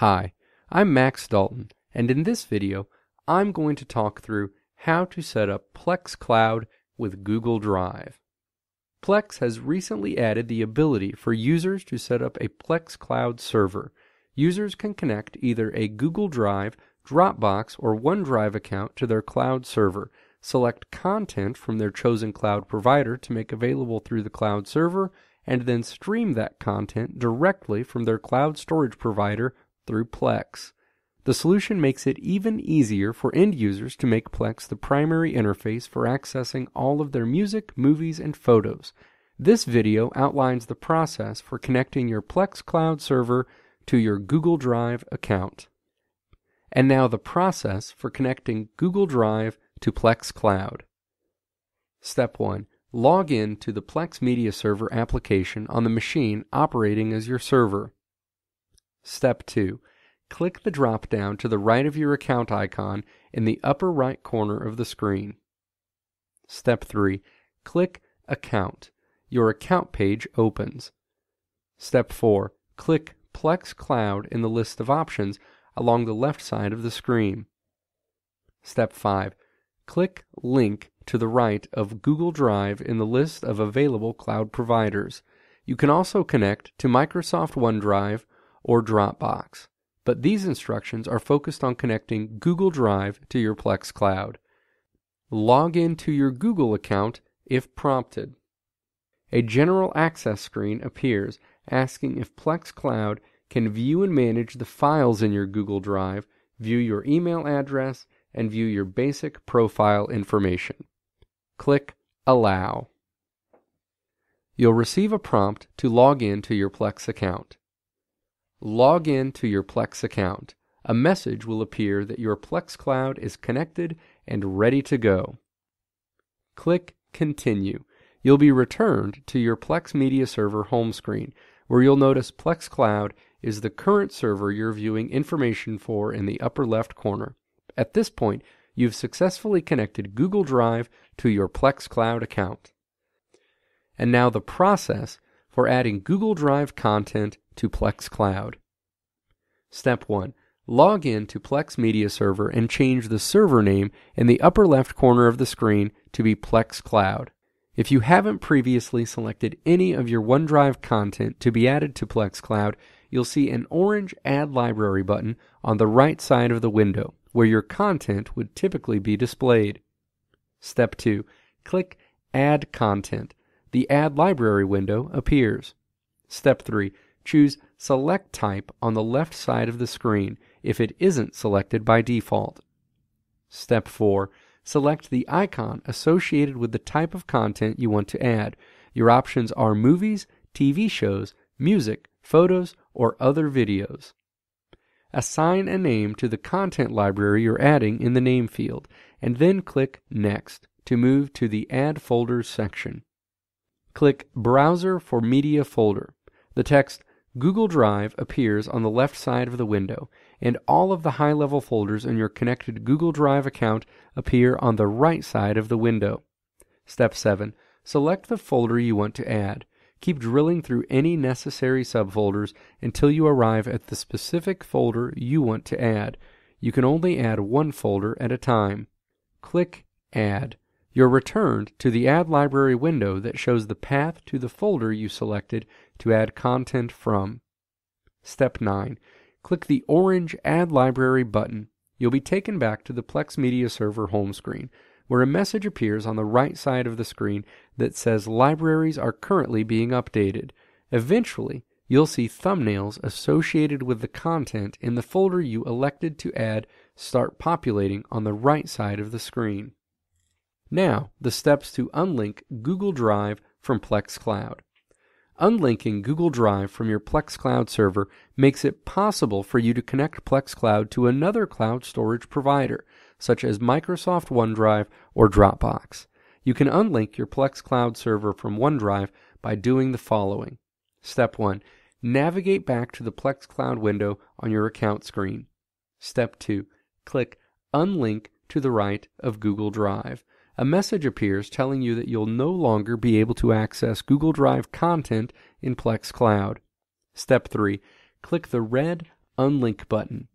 Hi, I'm Max Dalton, and in this video, I'm going to talk through how to set up Plex Cloud with Google Drive. Plex has recently added the ability for users to set up a Plex Cloud server. Users can connect either a Google Drive, Dropbox, or OneDrive account to their cloud server, select content from their chosen cloud provider to make available through the cloud server, and then stream that content directly from their cloud storage provider through Plex. The solution makes it even easier for end users to make Plex the primary interface for accessing all of their music, movies, and photos. This video outlines the process for connecting your Plex Cloud server to your Google Drive account. And now the process for connecting Google Drive to Plex Cloud. Step 1. Log in to the Plex Media Server application on the machine operating as your server. Step 2. Click the drop down to the right of your account icon in the upper right corner of the screen. Step 3. Click Account. Your account page opens. Step 4. Click Plex Cloud in the list of options along the left side of the screen. Step 5. Click Link to the right of Google Drive in the list of available cloud providers. You can also connect to Microsoft OneDrive or Dropbox, but these instructions are focused on connecting Google Drive to your Plex Cloud. Log in to your Google account if prompted. A general access screen appears asking if Plex Cloud can view and manage the files in your Google Drive, view your email address, and view your basic profile information. Click Allow. You'll receive a prompt to log in to your Plex account. Log in to your Plex account. A message will appear that your Plex Cloud is connected and ready to go. Click Continue. You'll be returned to your Plex Media Server home screen, where you'll notice Plex Cloud is the current server you're viewing information for in the upper left corner. At this point, you've successfully connected Google Drive to your Plex Cloud account. And now the process for adding Google Drive content to Plex Cloud. Step 1. Log in to Plex Media Server and change the server name in the upper left corner of the screen to be Plex Cloud. If you haven't previously selected any of your OneDrive content to be added to Plex Cloud, you'll see an orange Add Library button on the right side of the window, where your content would typically be displayed. Step 2. Click Add Content. The Add Library window appears. Step 3. Choose Select Type on the left side of the screen if it isn't selected by default. Step 4. Select the icon associated with the type of content you want to add. Your options are movies, TV shows, music, photos, or other videos. Assign a name to the content library you're adding in the name field, and then click Next to move to the Add Folders section. Click Browser for Media folder. The text Google Drive appears on the left side of the window, and all of the high level folders in your connected Google Drive account appear on the right side of the window. Step 7. Select the folder you want to add. Keep drilling through any necessary subfolders until you arrive at the specific folder you want to add. You can only add one folder at a time. Click Add. You're returned to the Add Library window that shows the path to the folder you selected to add content from. Step 9. Click the orange Add Library button. You'll be taken back to the Plex Media Server home screen, where a message appears on the right side of the screen that says libraries are currently being updated. Eventually, you'll see thumbnails associated with the content in the folder you elected to add start populating on the right side of the screen. Now, the steps to unlink Google Drive from Plex Cloud. Unlinking Google Drive from your Plex Cloud server makes it possible for you to connect Plex Cloud to another cloud storage provider, such as Microsoft OneDrive or Dropbox. You can unlink your Plex Cloud server from OneDrive by doing the following. Step 1. Navigate back to the Plex Cloud window on your account screen. Step 2. Click Unlink to the right of Google Drive a message appears telling you that you'll no longer be able to access Google Drive content in Plex Cloud. Step 3. Click the red Unlink button.